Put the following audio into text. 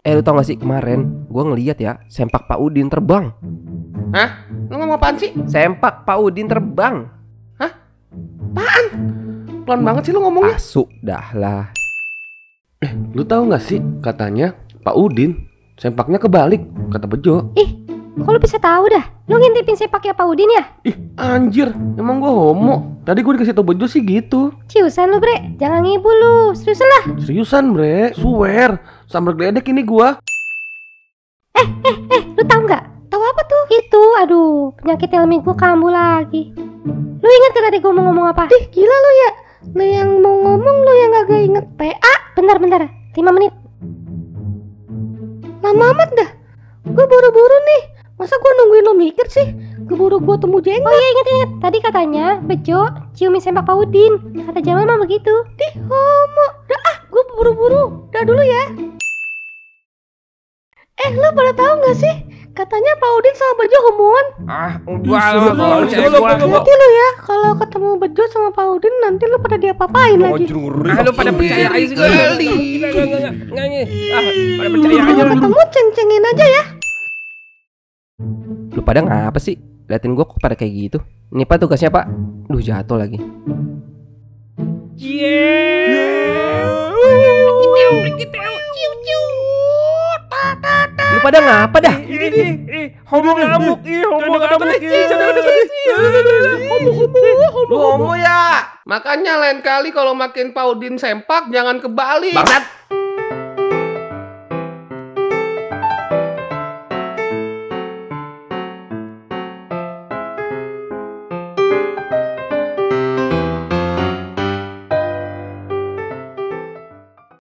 Eh lu tau gak sih kemarin gue ngeliat ya sempak Pak Udin terbang Hah? Lu ngomong apaan sih? Sempak Pak Udin terbang Apaan? Pelan banget sih lu ngomongnya. Asu dah lah Lu tahu nggak sih katanya Pak Udin sempaknya kebalik kata Bejo. Ih, kok lu bisa tahu dah? Lu ngintipin sepaknya Pak Udin ya? Ih anjir, emang gua homo. Tadi gua dikasih tau Bejo sih gitu. Ciusan lu, Bre. Jangan ngibul lu. Seriusan lah. Seriusan bre, swear. Sambar geledek ini gua. Eh, lu tahu nggak? Tahu apa tuh? Itu, aduh, penyakit ilmi gua kambuh lagi. Lu inget kan tadi gua mau ngomong apa? Ih, gila lu ya. Lu yang mau ngomong, lu yang gak inget PA. Bentar, bentar. 5 menit. Lama amat dah. Gua buru-buru nih. Masa gua nungguin lu mikir sih? Keburu gua temu jenggot. Oh iya, inget inget. Tadi katanya Bejo ciumin sempak Pak Udin. Kata Jamal mah begitu. Dih, homo. Dah ah, gua buru-buru. Dah dulu ya. Eh, lu pada tahu nggak sih? Katanya Pak Udin sama Bejo homoan. Ah enggak lah, kalau cewek gua. Nanti lu ya, kalau ketemu Bejo sama Pak Udin nanti lu pada diapa-apain lagi. Ah lu pada percaya aja sih Kali. Enggak, enggak, enggak, enggak, enggak. Ah pada percaya aja Kalau ketemu ceng-cengin aja ya. Lu pada ngapa sih? Liatin gua kok pada kayak gitu. Ini pak tugasnya pak Duh jatuh lagi. Lu pada ngapa dah? Homo ngamuk, ih homo ngamuk, Lu homo. ya. Makanya lain kali kalau makin Pak Udin sempak jangan kebalik. Bangsat